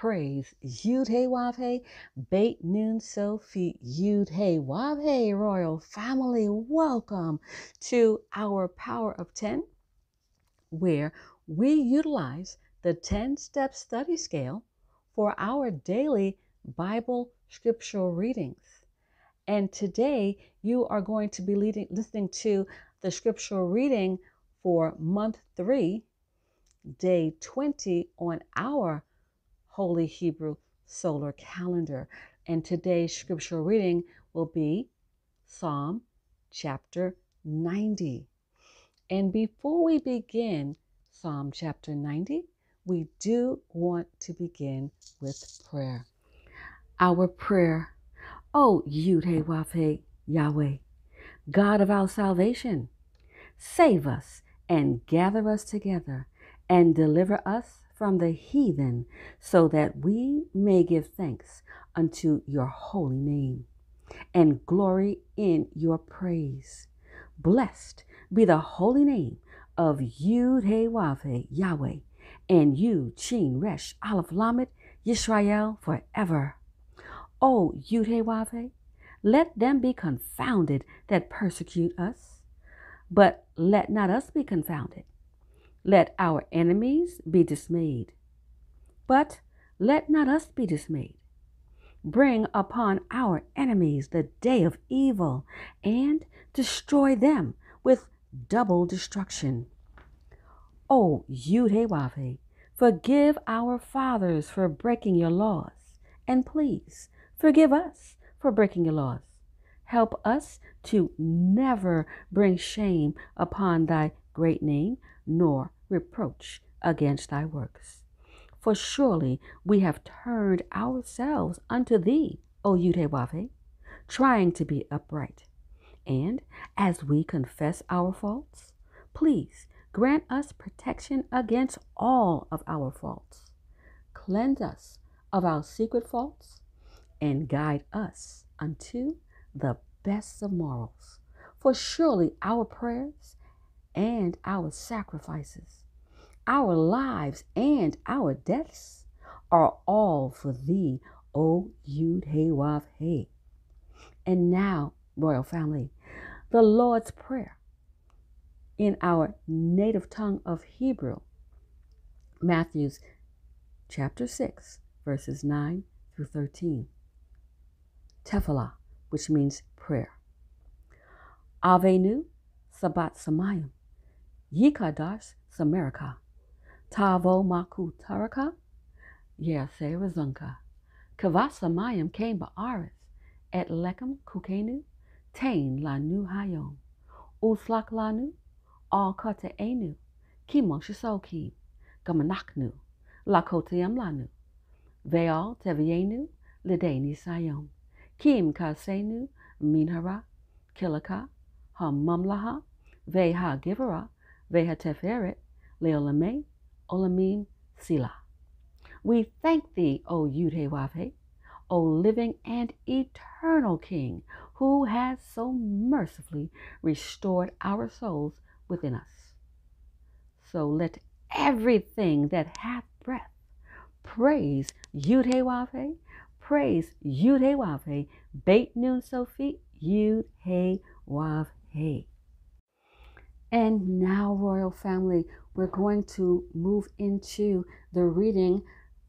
praise Yud Hey Wav Hey, Beit Nun Sofit Yud Hey Wav Hey Royal Family. Welcome to our Power of 10, where we utilize the 10 step study scale for our daily Bible scriptural readings. And today you are going to be leading, listening to the scriptural reading for month three, day 20 on our Holy Hebrew solar calendar. And today's scriptural reading will be Psalm chapter 90. And before we begin Psalm chapter 90, we do want to begin with prayer. Our prayer, O Yud Yahweh, God of our salvation, save us and gather us together and deliver us from the heathen, so that we may give thanks unto your holy name and glory in your praise. Blessed be the holy name of Yud He Yahweh and you, Chin Resh Aleph Lamed Yisrael forever. O Yud He, let them be confounded that persecute us, but let not us be confounded. Let our enemies be dismayed, but let not us be dismayed. Bring upon our enemies the day of evil and destroy them with double destruction. O Yud He forgive our fathers for breaking your laws, and please forgive us for breaking your laws. Help us to never bring shame upon thy great name, nor reproach against thy works. For surely we have turned ourselves unto thee, O Yud He trying to be upright. And as we confess our faults, please grant us protection against all of our faults. Cleanse us of our secret faults and guide us unto the best of morals. For surely our prayers and our sacrifices, our lives and our deaths are all for thee, O Yud He Wav He. And now, royal family, the Lord's Prayer in our native tongue of Hebrew, Matthew's chapter 6, verses 9 through 13. Tefillah, which means prayer. Avenu Sabat Samayim, Yikadash Samarika, Tavo Maku Taraka, Yaseh Razunka, Kavasamayim came Ba'aris, Et Lekem Kukenu, Tain Lanu Hayom, Uslak Lanu, Al Kata Enu, Kimon Shisokim, Gamanaknu, Lakotiam Lanu, Veal Tevienu, Lideni Sayom, Kim Kasenu, Minhara, Kilaka, Hamamlaha, Veha Givera, Veha Teferet, Leolame, Olamim, Sila. We thank thee, O Yud He O living and eternal King, who has so mercifully restored our souls within us. So let everything that hath breath praise Yud He Wav He, praise Yud He Wav He, Beit Nun Sofit, Yud He Wav He. And now, royal family, we're going to move into the reading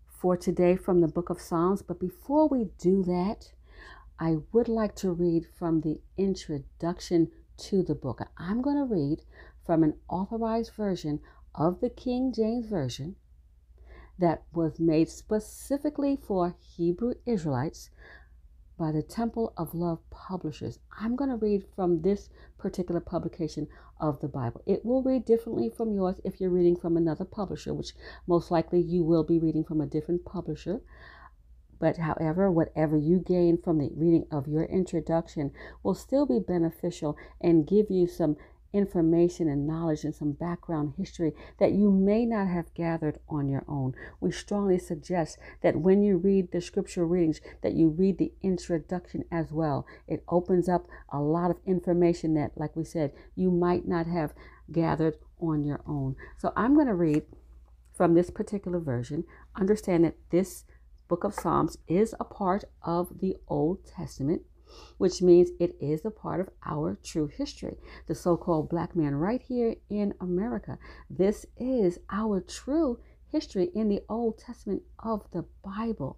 for today from the book of Psalms. But before we do that, I would like to read from the introduction to the book. I'm going to read from an authorized version of the King James Version that was made specifically for Hebrew Israelites by the Temple of Love Publishers. I'm going to read from this particular publication of the Bible. It will read differently from yours if you're reading from another publisher, which most likely you will be reading from a different publisher. But however, whatever you gain from the reading of your introduction will still be beneficial and give you some information and knowledge and some background history that you may not have gathered on your own. We strongly suggest that when you read the scripture readings that you read the introduction as well. It opens up a lot of information that like we said you might not have gathered on your own. So I'm going to read from this particular version, understand that this book of Psalms is a part of the Old Testament, which means it is a part of our true history. The so called black man right here in America. This is our true history in the Old Testament of the Bible.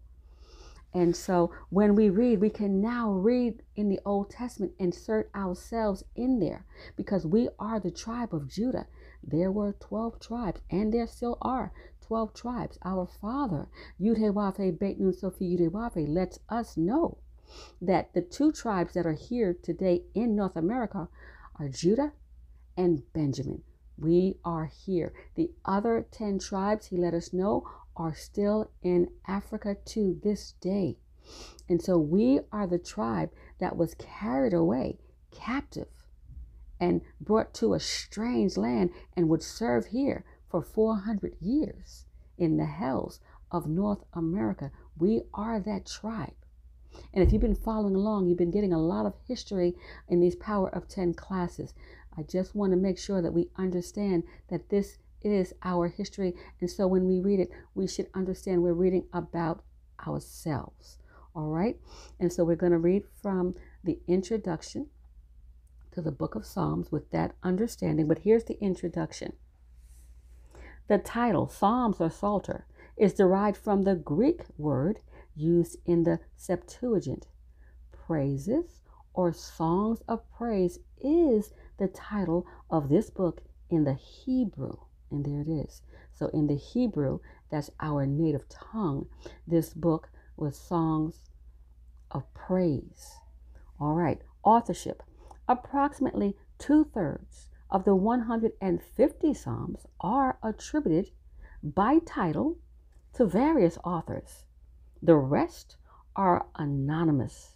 And so when we read, we can now read in the Old Testament, insert ourselves in there because we are the tribe of Judah. There were 12 tribes, and there still are 12 tribes. Our father, Yudhewafe Beit Nun Sofit Yudhewafe, lets us know that the two tribes that are here today in North America are Judah and Benjamin. We are here. The other 10 tribes, he let us know, are still in Africa to this day. And so we are the tribe that was carried away captive and brought to a strange land and would serve here for 400 years in the hells of North America. We are that tribe. And if you've been following along, you've been getting a lot of history in these Power of 10 classes. I just want to make sure that we understand that this is our history. And so when we read it, we should understand we're reading about ourselves. All right. And so we're going to read from the introduction to the book of Psalms with that understanding. But here's the introduction the title, Psalms or Psalter, is derived from the Greek word used in the Septuagint. Praises or songs of praise is the title of this book in the Hebrew. And there it is. So, in the Hebrew, that's our native tongue, this book was songs of praise. All right, authorship. Approximately two thirds of the 150 Psalms are attributed by title to various authors. The rest are anonymous.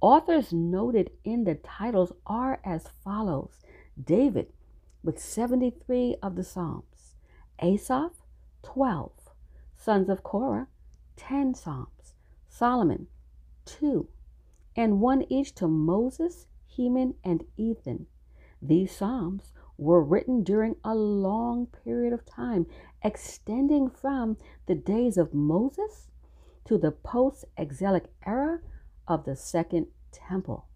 Authors noted in the titles are as follows. David with 73 of the Psalms, Asaph, 12, sons of Korah, 10 Psalms, Solomon, 2, and one each to Moses, Heman, and Ethan. These Psalms were written during a long period of time, extending from the days of Moses to the post exilic era of the Second Temple.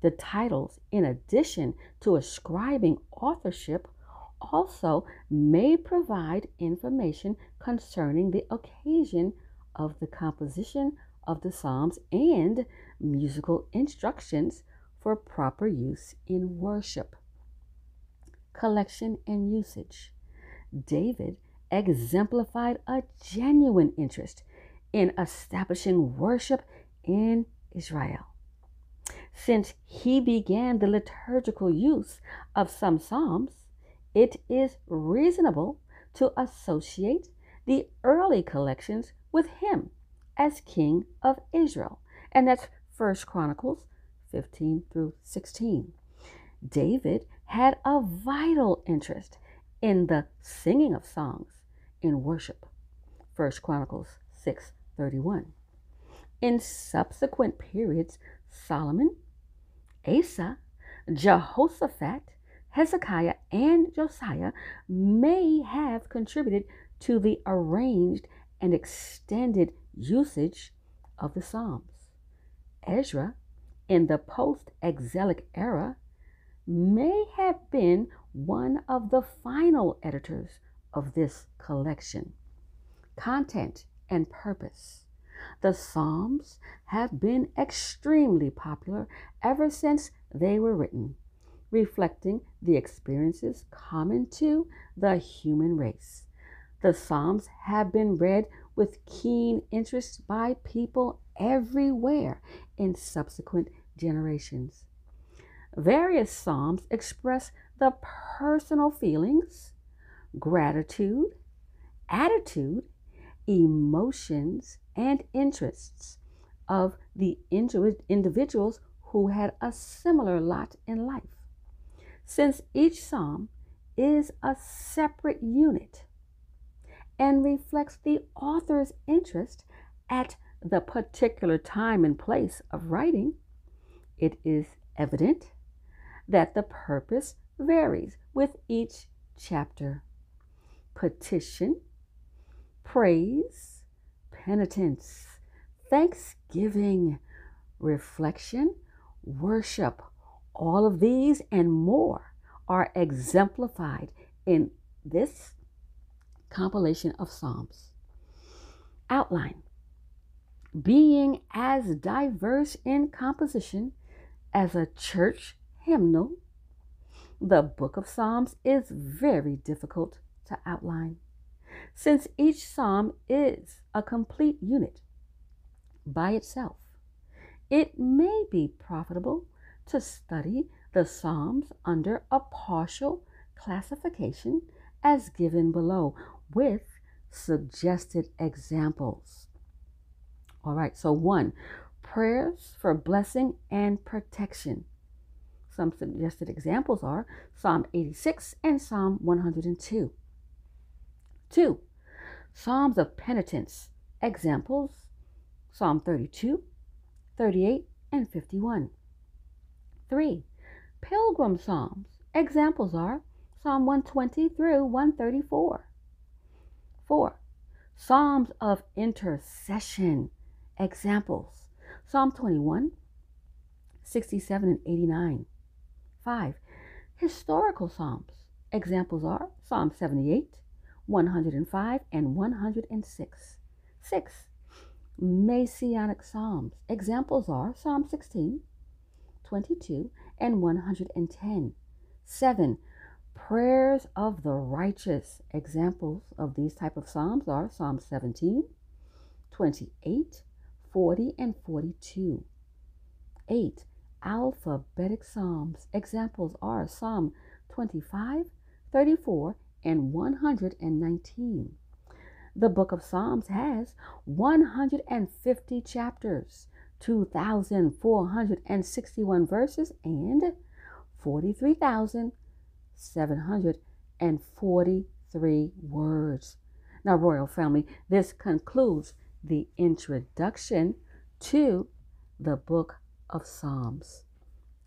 The titles, in addition to ascribing authorship, also may provide information concerning the occasion of the composition of the Psalms and musical instructions for proper use in worship. Collection and usage. David exemplified a genuine interest in establishing worship in Israel. Since he began the liturgical use of some Psalms, it is reasonable to associate the early collections with him as king of Israel. And that's First Chronicles 15 through 16. David had a vital interest in the singing of songs in worship. First Chronicles 6:31. In subsequent periods, Solomon, Asa, Jehoshaphat, Hezekiah, and Josiah may have contributed to the arranged and extended usage of the Psalms. Ezra, in the post exilic era, may have been one of the final editors of this collection. Content and purpose. The Psalms have been extremely popular ever since they were written, reflecting the experiences common to the human race. The Psalms have been read with keen interest by people everywhere in subsequent generations. Various Psalms express the personal feelings, gratitude, attitude, emotions, and interests of the individuals who had a similar lot in life. Since each psalm is a separate unit and reflects the author's interest at the particular time and place of writing, it is evident that the purpose varies with each chapter. petition, praise, penitence, thanksgiving, reflection, worship. All of these and more are exemplified in this compilation of Psalms. Outline Being as diverse in composition as a church hymnal, the book of Psalms is very difficult to outline, since each psalm is a complete unit by itself. It may be profitable to study the Psalms under a partial classification as given below with suggested examples. All right, so one, prayers for blessing and protection. Some suggested examples are Psalm 86 and Psalm 102. Two, Psalms of penitence. Examples Psalm 32, 38, and 51. Three, Pilgrim Psalms. Examples are Psalm 120 through 134. 4. Psalms of intercession. Examples Psalm 21, 67, and 89. 5. Historical Psalms. Examples are Psalm 78, 105, and 106. 6. Messianic Psalms. Examples are Psalm 16, 22, and 110. 7. Prayers of the righteous. Examples of these type of psalms are Psalm 17, 28, 40, and 42. 8. Alphabetic psalms. Examples are Psalm 25, 34, and 119. The book of Psalms has 150 chapters, 2,461 verses, and 43,743 words. Now, Royal Family, this concludes the introduction to the book of Psalms.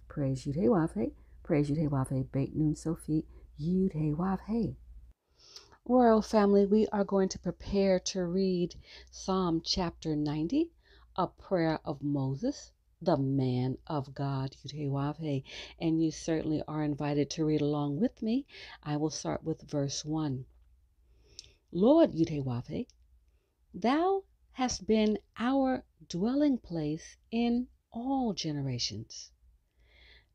Praise Yud Wav Praise Yud Wav Beit Nun Sofit Yud Wav Royal Family, we are going to prepare to read Psalm chapter 90, a prayer of Moses the man of God, Yudhewave, and you certainly are invited to read along with me. I will start with verse 1. Lord Yudhewave, thou hast been our dwelling place in all generations.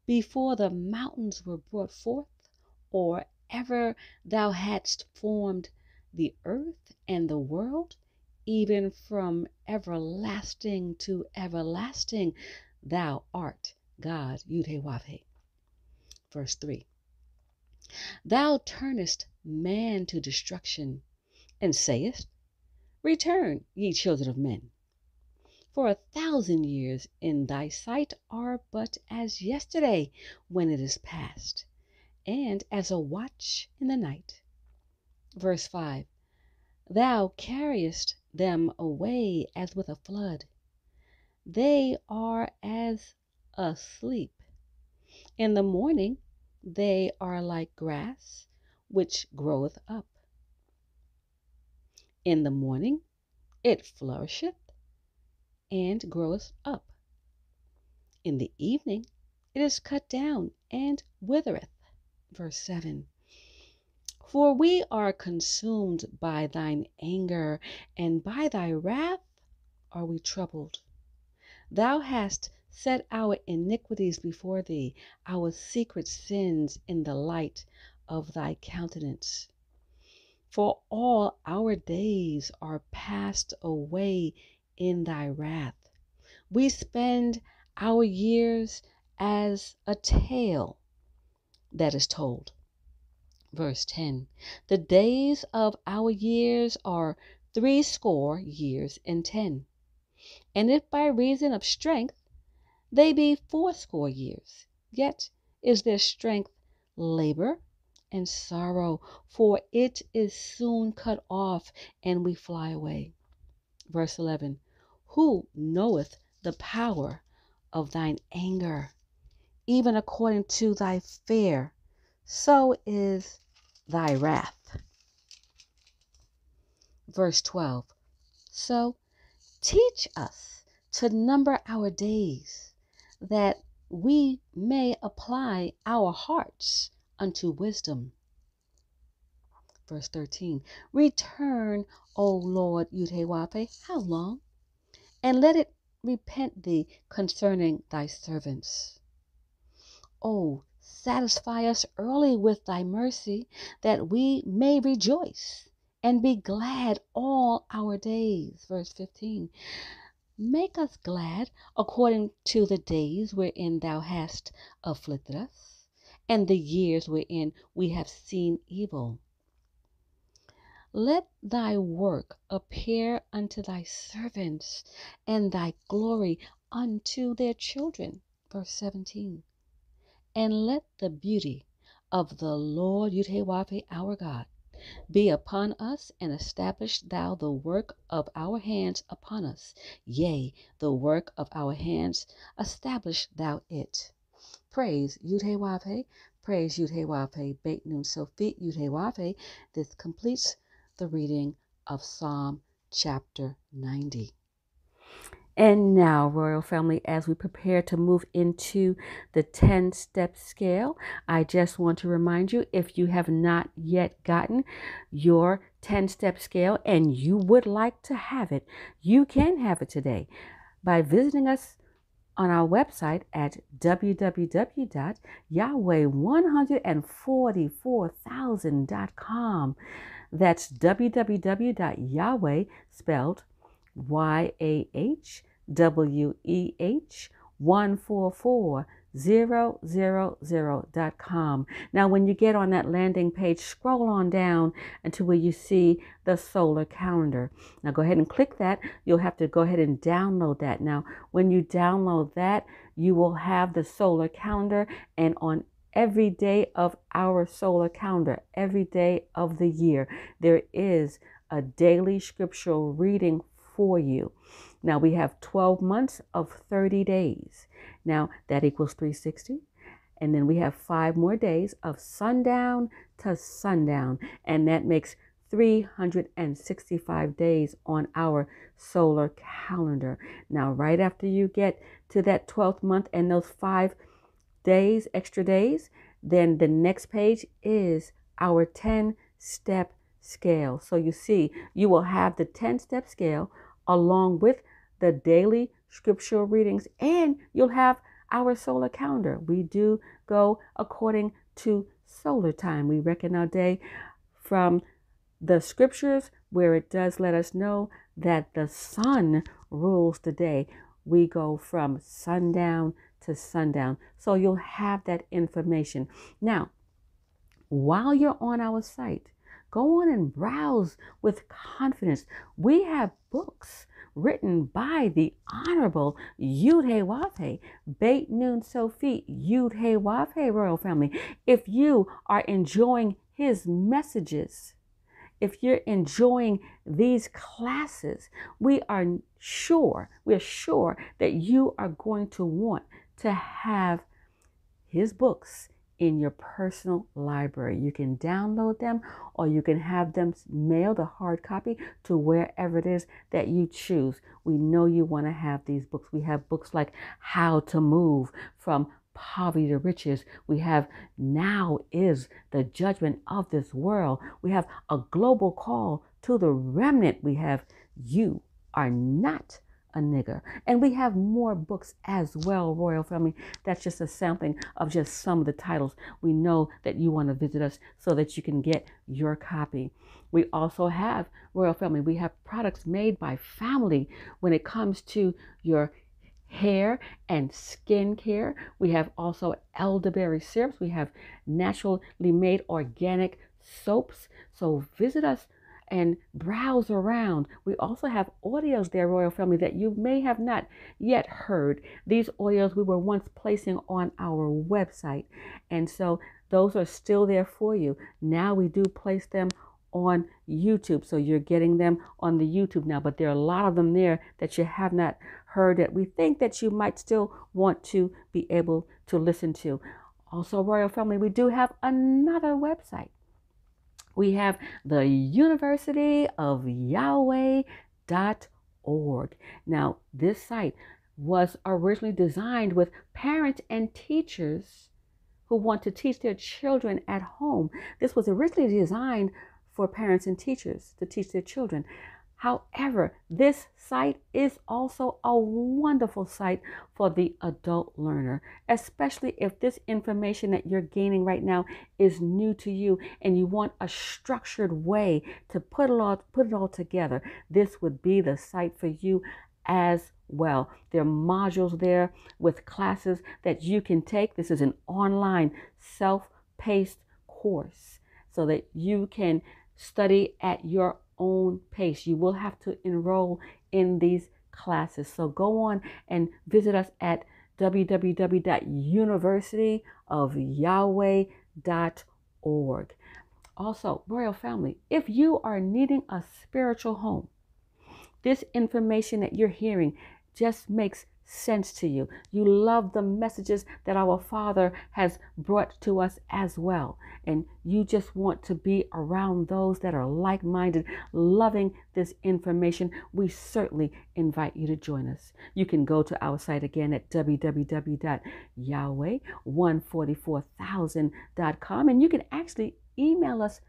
Before the mountains were brought forth, or ever thou hadst formed the earth and the world, even from everlasting to everlasting, thou art God, Yudhe Verse 3 Thou turnest man to destruction, and sayest, Return, ye children of men. For a thousand years in thy sight are but as yesterday when it is past, and as a watch in the night. Verse 5 Thou carriest them away as with a flood. They are as asleep. In the morning they are like grass which groweth up. In the morning it flourisheth and groweth up. In the evening it is cut down and withereth. Verse 7 for we are consumed by thine anger, and by thy wrath are we troubled. Thou hast set our iniquities before thee, our secret sins in the light of thy countenance. For all our days are passed away in thy wrath. We spend our years as a tale that is told. Verse 10 The days of our years are threescore years and ten. And if by reason of strength they be fourscore years, yet is their strength labor and sorrow, for it is soon cut off, and we fly away. Verse 11 Who knoweth the power of thine anger, even according to thy fear, so is thy wrath. verse 12. So teach us to number our days, that we may apply our hearts unto wisdom. Verse 13 Return, O Lord Yudhewape, how long? And let it repent thee concerning thy servants. O satisfy us early with thy mercy, that we may rejoice and be glad all our days. Verse 15 Make us glad according to the days wherein thou hast afflicted us, and the years wherein we have seen evil let thy work appear unto thy servants, and thy glory unto their children. Verse 17. And let the beauty of the Lord Yudhewape our God be upon us, and establish thou the work of our hands upon us. Yea, the work of our hands, establish thou it. Praise Yudhewape, praise Yudhewape, Beit Nun Sofit Yudhewape. This completes the reading of Psalm chapter 90. And now, Royal Family, as we prepare to move into the 10 step scale, I just want to remind you if you have not yet gotten your 10 step scale and you would like to have it, you can have it today by visiting us on our website at www.yahweh144,000.com. That's www.yahweh spelled Y A H W E H 144000.com. Now, when you get on that landing page, scroll on down until where you see the solar calendar. Now, go ahead and click that. You'll have to go ahead and download that. Now, when you download that, you will have the solar calendar, and on every day of our solar calendar, every day of the year. There is a daily scriptural reading for you. Now we have 12 months of 30 days. Now that equals 360. And then we have five more days of sundown to sundown. And that makes 365 days on our solar calendar. Now, right after you get to that 12th month and those five days, extra days, then the next page is our 10 step scale. So you see, you will have the 10 step scale along with the daily scriptural readings, and you'll have our solar calendar. We do go according to solar time. We reckon our day from the scriptures where it does let us know that the sun rules the day. We go from sundown to sundown. So you'll have that information. Now, while you're on our site, go on and browse with confidence. We have books written by the Honorable Yudhe Wafe, Beit Nun Sofit Yudhe Wafe royal family. If you are enjoying his messages, if you're enjoying these classes, we are sure, we're sure that you are going to want to have his books in your personal library. You can download them or you can have them mailed a hard copy to wherever it is that you choose. We know you want to have these books. We have books like How to Move from Poverty to Riches. We have Now is the Judgment of this World. We have a global call to the remnant. We have You Are Not a nigger. And we have more books as well, Royal Family. That's just a sampling of just some of the titles. We know that you want to visit us so that you can get your copy. We also have, Royal Family, we have products made by family when it comes to your hair and skin care. We have also elderberry syrups. We have naturally made organic soaps. So visit us and browse around. We also have audios there, Royal Family, that you may have not yet heard. These audios we were once placing on our website. And so those are still there for you. Now we do place them on YouTube. So you're getting them on the YouTube now, but there are a lot of them there that you have not heard that we think that you might still want to be able to listen to. Also, Royal Family, we do have another website we have the University of Yahweh.org. Now, this site was originally designed with parents and teachers who want to teach their children at home. This was originally designed for parents and teachers to teach their children. However, this site is also a wonderful site for the adult learner, especially if this information that you're gaining right now is new to you and you want a structured way to put it all, put it all together. This would be the site for you as well. There are modules there with classes that you can take. This is an online self paced course so that you can study at your own pace. You will have to enroll in these classes. So go on and visit us at www.universityofyahweh.org. Also, Royal Family, if you are needing a spiritual home, this information that you're hearing just makes sense to you. You love the messages that our Father has brought to us as well. And you just want to be around those that are like minded, loving this information. We certainly invite you to join us. You can go to our site again at www.yahweh144,000.com and you can actually email us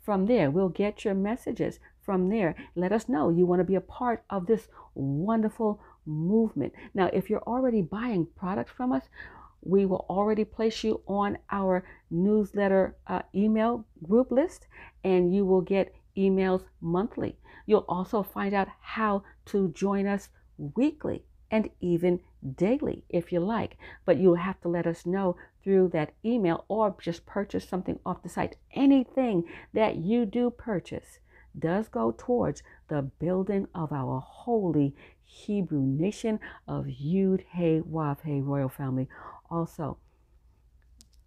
from there. We'll get your messages from there. Let us know you want to be a part of this wonderful movement. Now, if you're already buying products from us, we will already place you on our newsletter uh, email group list and you will get emails monthly. You'll also find out how to join us weekly and even daily if you like. But you'll have to let us know through that email or just purchase something off the site. Anything that you do purchase does go towards the building of our holy Hebrew nation of Yud He Wav He royal family. Also,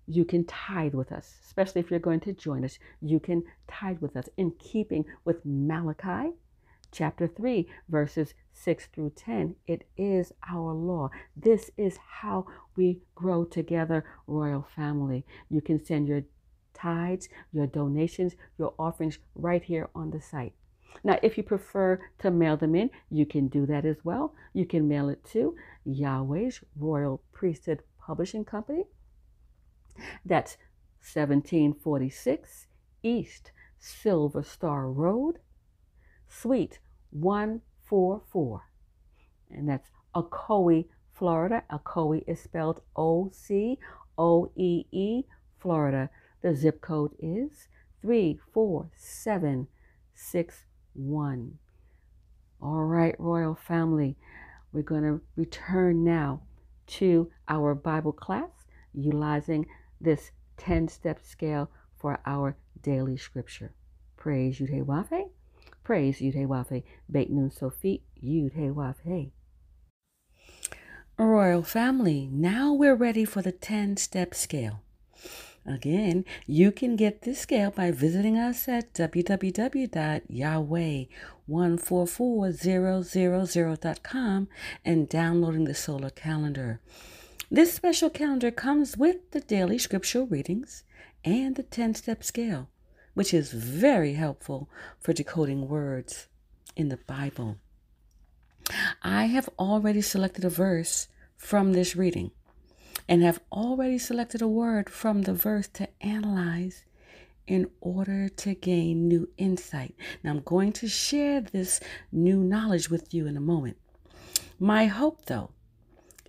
you can tithe with us, especially if you're going to join us. You can tithe with us in keeping with Malachi chapter 3, verses 6 through 10. It is our law. This is how we grow together, royal family. You can send your tithes, your donations, your offerings right here on the site. Now, if you prefer to mail them in, you can do that as well. You can mail it to Yahweh's Royal Priesthood Publishing Company. That's 1746 East Silver Star Road, Suite 144. And that's Ocoee, Florida. Ocoee is spelled O C O E E, Florida the zip code is 34761. All right, royal family, we're going to return now to our Bible class utilizing this 10 step scale for our daily scripture. Praise Yud Wafe. Praise Yud Wafe. Beit Nun Sofit. Yud Wafe. Royal family, now we're ready for the 10 step scale. Again, you can get this scale by visiting us at www.yahweh144000.com and downloading the solar calendar. This special calendar comes with the daily scriptural readings and the 10 step scale, which is very helpful for decoding words in the Bible. I have already selected a verse from this reading and have already selected a word from the verse to analyze in order to gain new insight. Now, I'm going to share this new knowledge with you in a moment. My hope, though,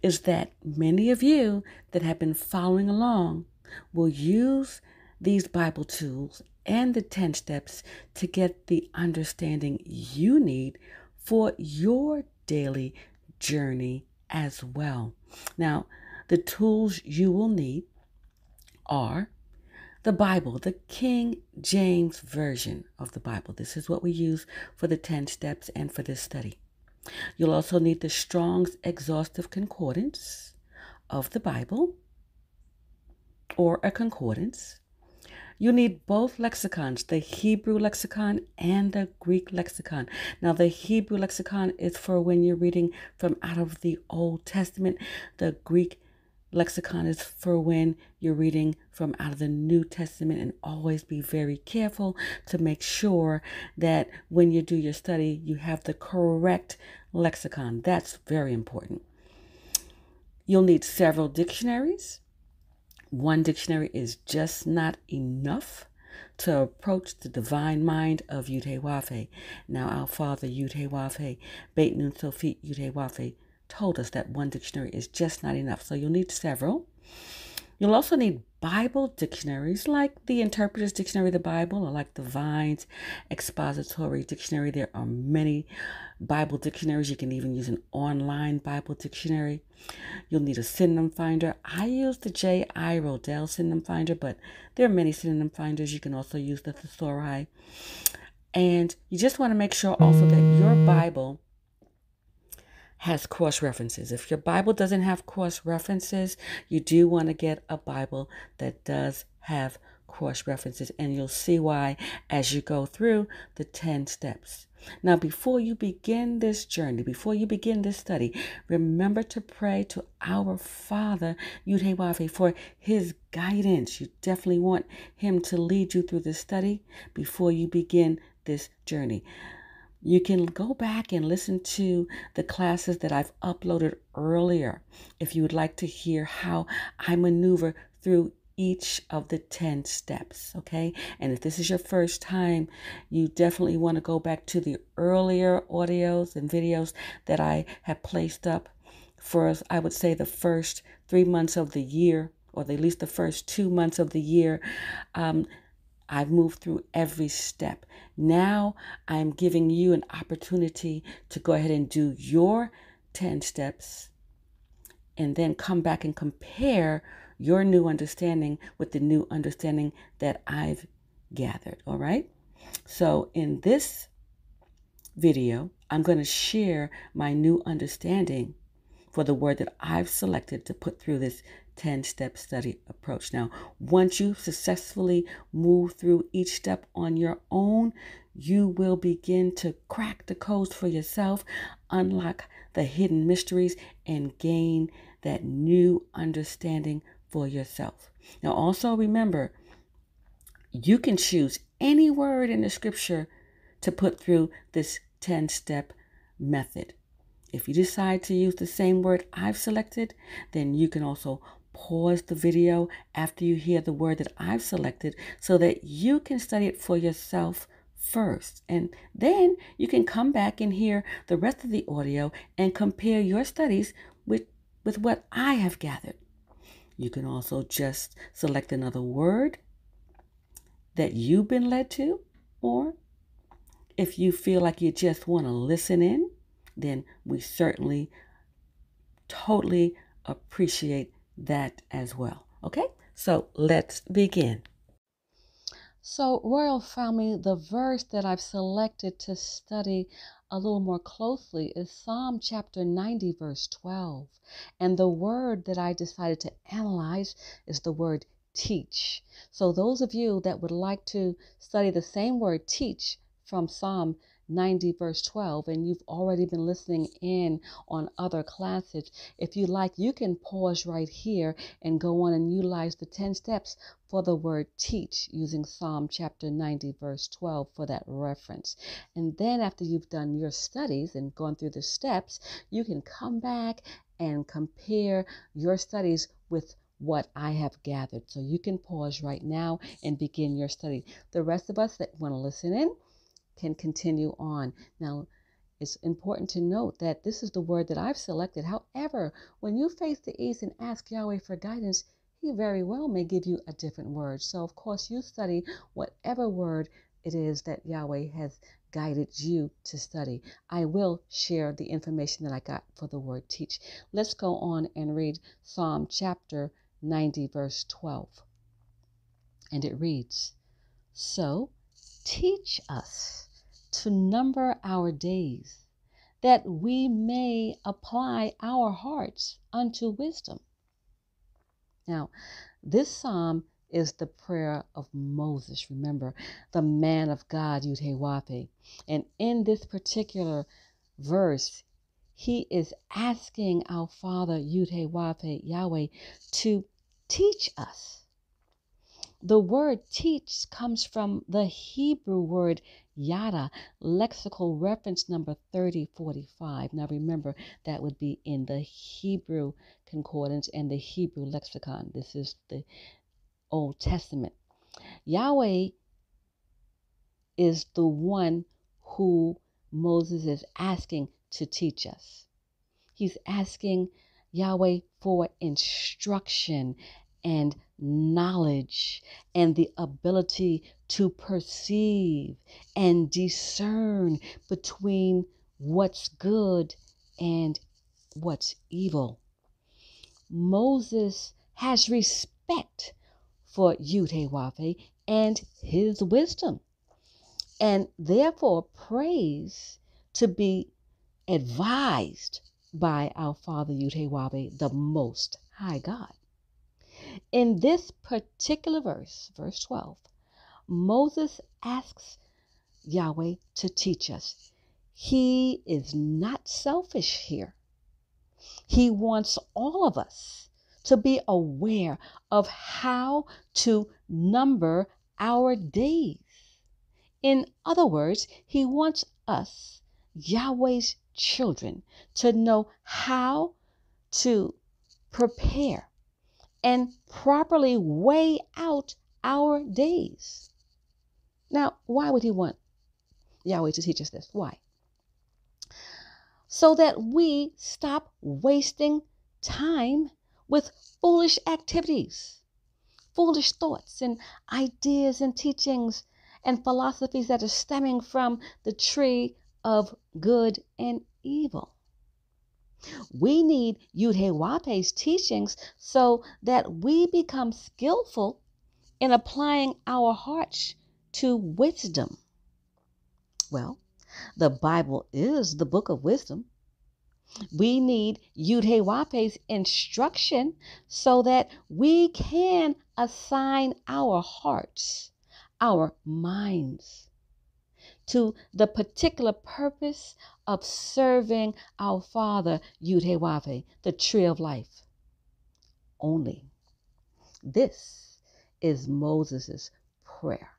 is that many of you that have been following along will use these Bible tools and the 10 steps to get the understanding you need for your daily journey as well. Now, the tools you will need are the Bible, the King James Version of the Bible. This is what we use for the 10 steps and for this study. You'll also need the Strong's Exhaustive Concordance of the Bible or a concordance. You need both lexicons, the Hebrew lexicon and the Greek lexicon. Now, the Hebrew lexicon is for when you're reading from out of the Old Testament. The Greek lexicon is for when you're reading from out of the New Testament and always be very careful to make sure that when you do your study, you have the correct lexicon. That's very important. You'll need several dictionaries. One dictionary is just not enough to approach the divine mind of Yudhe Now, our father, Yudhe Wafe, Beit Nun Sofit Yudhe told us that one dictionary is just not enough. So you'll need several. You'll also need Bible dictionaries like the Interpreter's Dictionary of the Bible or like the Vine's Expository Dictionary. There are many Bible dictionaries. You can even use an online Bible dictionary. You'll need a synonym finder. I use the J.I. Rodale synonym finder, but there are many synonym finders. You can also use the Thesauri. And you just want to make sure also that your Bible has cross references. If your Bible doesn't have cross references, you do want to get a Bible that does have cross references, and you'll see why as you go through the 10 steps. Now, before you begin this journey, before you begin this study, remember to pray to our Father, Yudhewafe, for his guidance. You definitely want him to lead you through this study before you begin this journey. You can go back and listen to the classes that I've uploaded earlier if you would like to hear how I maneuver through each of the 10 steps, okay? And if this is your first time, you definitely want to go back to the earlier audios and videos that I have placed up for, I would say, the first three months of the year, or at least the first two months of the year. Um, I've moved through every step. Now I'm giving you an opportunity to go ahead and do your 10 steps and then come back and compare your new understanding with the new understanding that I've gathered. All right. So in this video, I'm going to share my new understanding for the word that I've selected to put through this 10 step study approach. Now, once you successfully move through each step on your own, you will begin to crack the codes for yourself, unlock the hidden mysteries, and gain that new understanding for yourself. Now, also remember, you can choose any word in the scripture to put through this 10 step method. If you decide to use the same word I've selected, then you can also pause the video after you hear the word that I've selected so that you can study it for yourself first. And then you can come back and hear the rest of the audio and compare your studies with, with what I have gathered. You can also just select another word that you've been led to, or if you feel like you just want to listen in, then we certainly totally appreciate that as well. Okay, so let's begin. So, Royal Family, the verse that I've selected to study a little more closely is Psalm chapter 90, verse 12. And the word that I decided to analyze is the word teach. So, those of you that would like to study the same word teach from Psalm 90 verse 12 and you've already been listening in on other classes if you like you can pause right here and go on and utilize the 10 steps for the word teach using psalm chapter 90 verse 12 for that reference and then after you've done your studies and gone through the steps you can come back and compare your studies with what I have gathered. So you can pause right now and begin your study. The rest of us that want to listen in, can continue on. Now, it's important to note that this is the word that I've selected. However, when you face the east and ask Yahweh for guidance, he very well may give you a different word. So, of course, you study whatever word it is that Yahweh has guided you to study. I will share the information that I got for the word teach. Let's go on and read Psalm chapter 90, verse 12. And it reads So teach us to number our days, that we may apply our hearts unto wisdom. Now, this psalm is the prayer of Moses. Remember, the man of God, Yudhewape. And in this particular verse, he is asking our Father, Yudhe Wave Yahweh, to teach us. The word teach comes from the Hebrew word yada, lexical reference number 3045. Now remember, that would be in the Hebrew concordance and the Hebrew lexicon. This is the Old Testament. Yahweh is the one who Moses is asking to teach us. He's asking Yahweh for instruction and knowledge and the ability to perceive and discern between what's good and what's evil. Moses has respect for Yudhe and his wisdom, and therefore prays to be advised by our Father Yudhe the Most High God. In this particular verse, verse 12, Moses asks Yahweh to teach us. He is not selfish here. He wants all of us to be aware of how to number our days. In other words, He wants us, Yahweh's children, to know how to prepare and properly weigh out our days. Now, why would He want Yahweh to teach us this? Why? So that we stop wasting time with foolish activities, foolish thoughts, and ideas and teachings and philosophies that are stemming from the tree of good and evil. We need Yudhe teachings so that we become skillful in applying our hearts to wisdom. Well, the Bible is the book of wisdom. We need Yudhe instruction so that we can assign our hearts, our minds, to the particular purpose of serving our Father, Yudhewave, the tree of life. Only. This is Moses' prayer.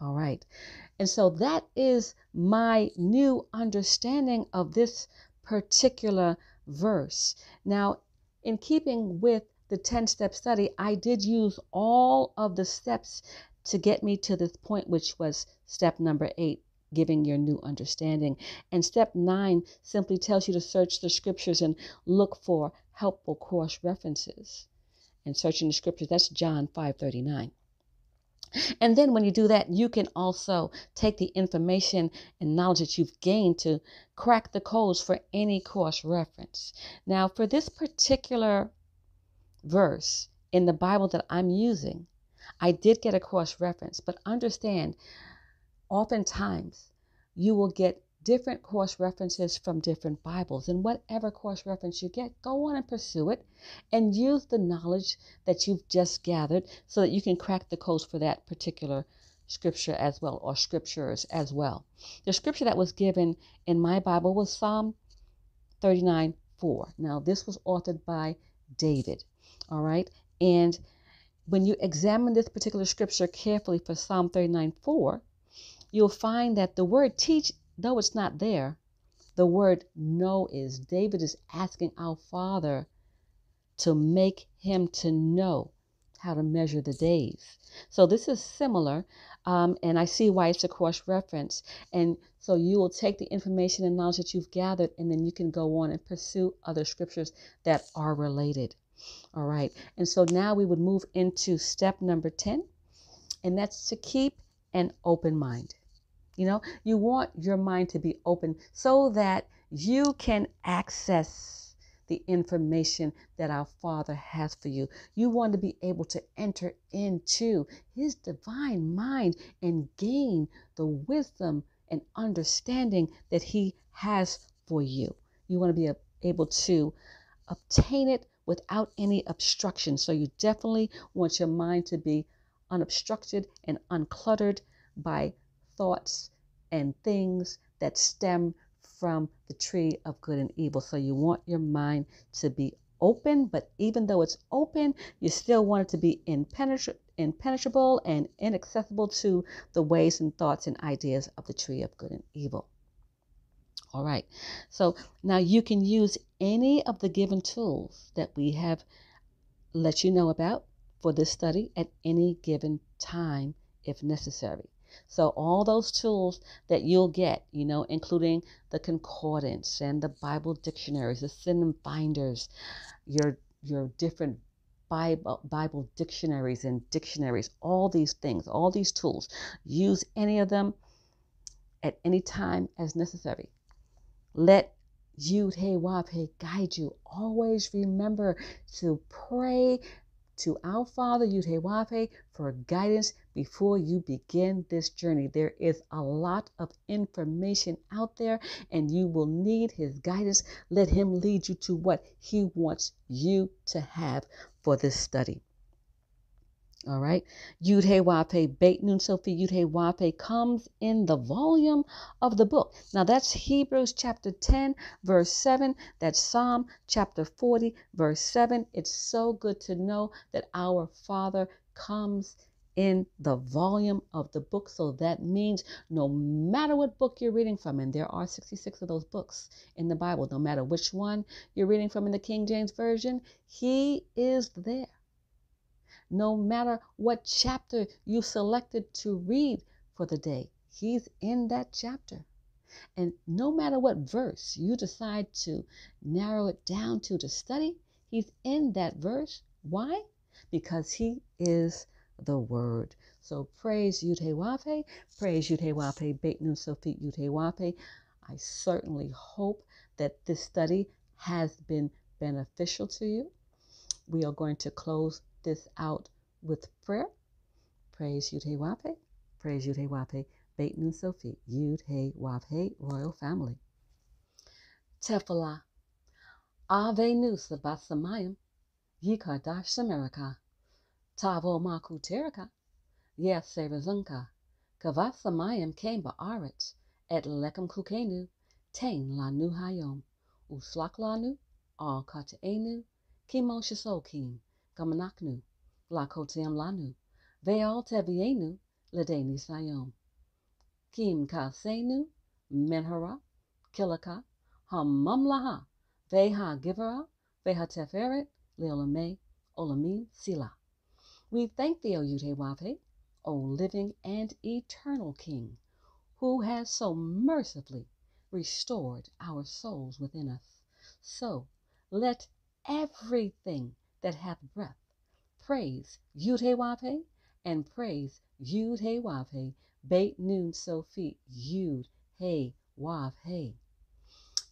All right. And so that is my new understanding of this particular verse. Now, in keeping with the 10 step study, I did use all of the steps to get me to this point, which was step number eight, giving your new understanding. And step nine simply tells you to search the scriptures and look for helpful cross references. And searching the scriptures, that's John 539. And then when you do that, you can also take the information and knowledge that you've gained to crack the codes for any cross reference. Now, for this particular verse in the Bible that I'm using, I did get a cross reference, but understand, oftentimes you will get different cross references from different Bibles. And whatever cross reference you get, go on and pursue it and use the knowledge that you've just gathered so that you can crack the codes for that particular scripture as well, or scriptures as well. The scripture that was given in my Bible was Psalm 39 4. Now, this was authored by David. All right. And when you examine this particular scripture carefully for Psalm 39 4, you'll find that the word teach, though it's not there, the word know is. David is asking our Father to make him to know how to measure the days. So this is similar, um, and I see why it's a cross reference. And so you will take the information and knowledge that you've gathered, and then you can go on and pursue other scriptures that are related. All right. And so now we would move into step number 10, and that's to keep an open mind. You know, you want your mind to be open so that you can access the information that our Father has for you. You want to be able to enter into His divine mind and gain the wisdom and understanding that He has for you. You want to be able to obtain it without any obstruction. So you definitely want your mind to be unobstructed and uncluttered by thoughts and things that stem from the tree of good and evil. So you want your mind to be open, but even though it's open, you still want it to be impenetrable impenetrable and inaccessible to the ways and thoughts and ideas of the tree of good and evil. All right, so now you can use any of the given tools that we have let you know about for this study at any given time if necessary. So all those tools that you'll get, you know, including the concordance and the Bible dictionaries, the synonym finders, your your different Bible, Bible dictionaries and dictionaries, all these things, all these tools. Use any of them at any time as necessary. Let Yud Hey Wav Hey guide you. Always remember to pray to our Father Yud Hey Wav Hey for guidance before you begin this journey. There is a lot of information out there, and you will need His guidance. Let Him lead you to what He wants you to have for this study. All right. Yud He Wape, Beit Nun Sofit, Yud He Wape comes in the volume of the book. Now that's Hebrews chapter 10, verse 7. That's Psalm chapter 40, verse 7. It's so good to know that our Father comes in the volume of the book. So that means no matter what book you're reading from, and there are 66 of those books in the Bible, no matter which one you're reading from in the King James Version, He is there. No matter what chapter you selected to read for the day, He's in that chapter. And no matter what verse you decide to narrow it down to to study, He's in that verse. Why? Because He is the word. So praise Yudhe Wape, praise Yudhe Wape, Beit Nun Sofit Yudhe Wape. I certainly hope that this study has been beneficial to you. We are going to close this out with prayer. Praise Yudhe Wape, praise Yudhe Wape, Nun Sofit Yudhe Wape, Royal Family. Tefillah. Ave Nusa Basamayim, Yikardash Samarika. Tavo maku terika, yes serazunka, kavasamayim came ba'aretz, et lekem kukenu, tain lanu hayom, uslak lanu, al kataenu, kimo shisokim, gamanaknu, lakotem lanu, veal tevienu, ledeni sayom. Kim kasenu, menhara, kilaka, hamamlaha, veha givera, veha teferet, leolame, olamim, sila. We thank thee, O Yudhewave, O living and eternal King, who has so mercifully restored our souls within us. So let everything that hath breath praise Yudhewave and praise Yudhewave, Beit Nun Sofit, Yud Hey Wav Hey.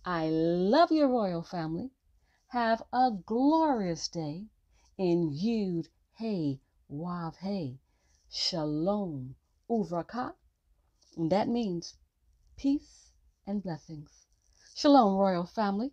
I love your royal family. Have a glorious day in Yud Hey Wav Hey, Shalom Uvrakat. That means peace and blessings. Shalom, royal family.